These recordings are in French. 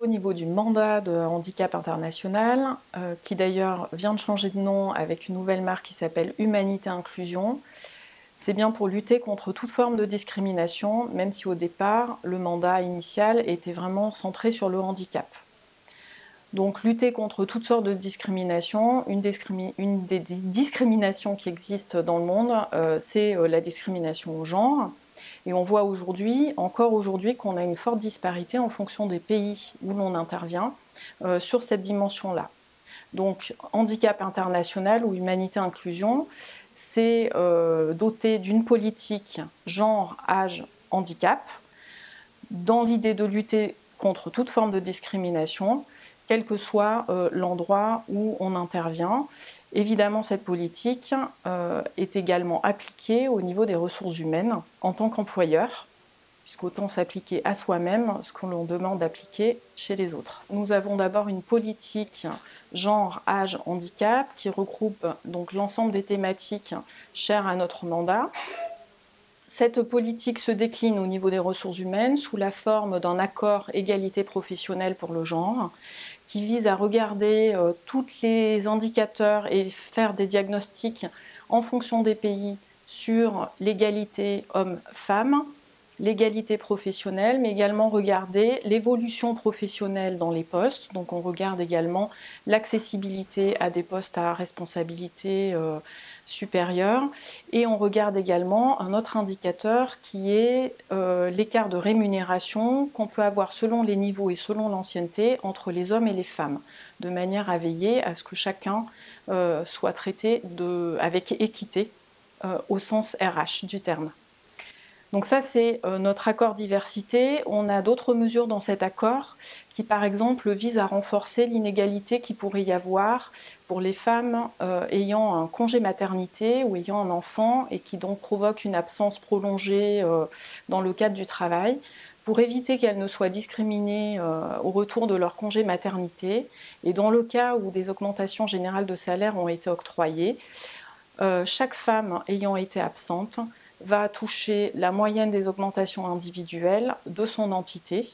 Au niveau du mandat de handicap international, euh, qui d'ailleurs vient de changer de nom avec une nouvelle marque qui s'appelle Humanité Inclusion, c'est bien pour lutter contre toute forme de discrimination, même si au départ, le mandat initial était vraiment centré sur le handicap. Donc lutter contre toutes sortes de discriminations, une, des discriminations qui existent dans le monde, euh, c'est euh, la discrimination au genre. Et on voit aujourd'hui, encore aujourd'hui, qu'on a une forte disparité en fonction des pays où l'on intervient euh, sur cette dimension-là. Donc, handicap international ou humanité inclusion, c'est euh, doté d'une politique genre, âge, handicap, dans l'idée de lutter contre toute forme de discrimination, quel que soit euh, l'endroit où on intervient. Évidemment, cette politique euh, est également appliquée au niveau des ressources humaines en tant qu'employeur, puisqu'autant s'appliquer à soi-même ce qu'on l'on demande d'appliquer chez les autres. Nous avons d'abord une politique genre, âge, handicap qui regroupe donc l'ensemble des thématiques chères à notre mandat. Cette politique se décline au niveau des ressources humaines sous la forme d'un accord égalité professionnelle pour le genre qui vise à regarder euh, tous les indicateurs et faire des diagnostics en fonction des pays sur l'égalité homme-femme, l'égalité professionnelle, mais également regarder l'évolution professionnelle dans les postes. Donc on regarde également l'accessibilité à des postes à responsabilité euh, supérieure. Et on regarde également un autre indicateur qui est euh, l'écart de rémunération qu'on peut avoir selon les niveaux et selon l'ancienneté entre les hommes et les femmes, de manière à veiller à ce que chacun euh, soit traité avec équité au sens RH du terme. Donc ça, c'est euh, notre accord diversité. On a d'autres mesures dans cet accord qui, par exemple, visent à renforcer l'inégalité qui pourrait y avoir pour les femmes euh, ayant un congé maternité ou ayant un enfant et qui donc provoquent une absence prolongée euh, dans le cadre du travail pour éviter qu'elles ne soient discriminées au retour de leur congé maternité. Et dans le cas où des augmentations générales de salaire ont été octroyées, chaque femme ayant été absente va toucher la moyenne des augmentations individuelles de son entité,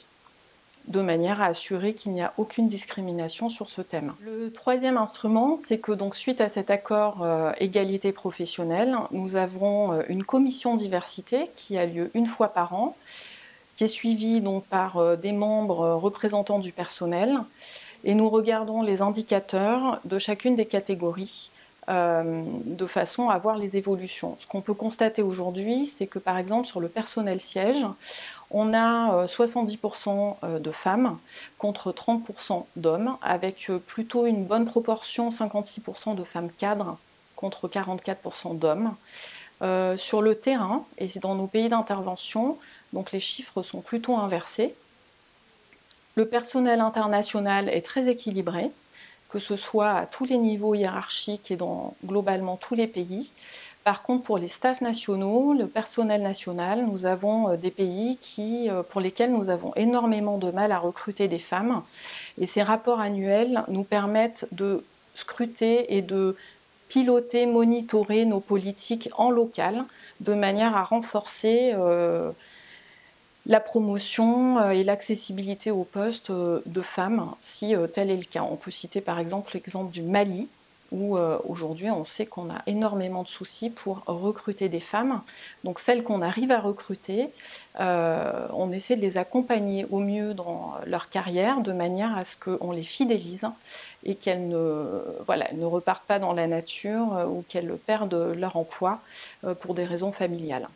de manière à assurer qu'il n'y a aucune discrimination sur ce thème. Le troisième instrument, c'est que donc suite à cet accord euh, égalité professionnelle, nous avons euh, une commission diversité qui a lieu une fois par an, qui est suivie donc par euh, des membres représentants du personnel, et nous regardons les indicateurs de chacune des catégories euh, de façon à voir les évolutions. Ce qu'on peut constater aujourd'hui, c'est que par exemple sur le personnel siège, on a 70% euh, euh, de femmes contre 30% d'hommes, avec plutôt une bonne proportion, 56% de femmes cadres contre 44% d'hommes. sur le terrain et dans nos pays d'intervention, donc les chiffres sont plutôt inversés. Le personnel international est très équilibré que ce soit à tous les niveaux hiérarchiques et dans globalement tous les pays. Par contre, pour les staffs nationaux, le personnel national, nous avons euh, des pays euh, pour lesquels nous avons énormément de mal à recruter des femmes. Et ces rapports annuels nous permettent de scruter et de piloter, monitorer nos politiques en local de manière à renforcer euh, la promotion euh, et l'accessibilité aux postes euh, de femmes, si euh, tel est le cas. On peut citer par exemple l'exemple du Mali, où aujourd'hui on sait qu'on a énormément de soucis pour recruter des femmes. Donc celles qu'on arrive à recruter, on essaie de les accompagner au mieux dans leur carrière de manière à ce qu'on les fidélise et qu'elles ne repartent pas dans la nature ou qu'elles perdent leur emploi pour des raisons familiales.